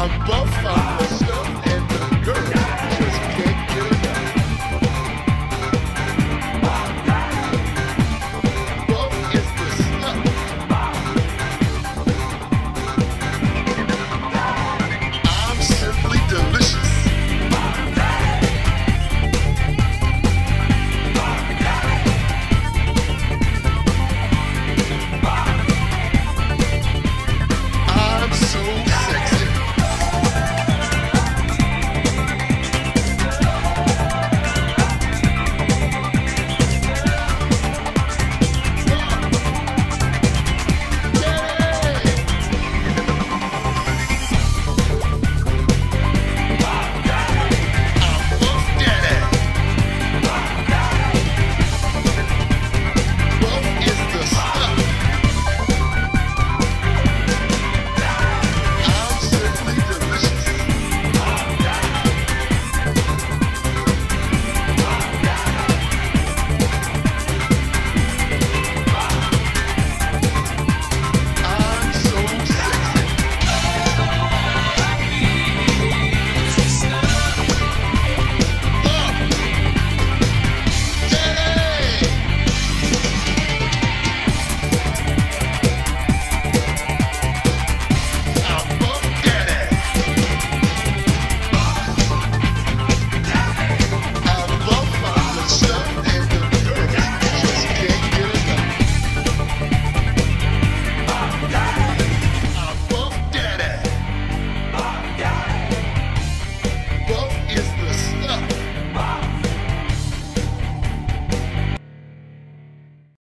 above us and the girl.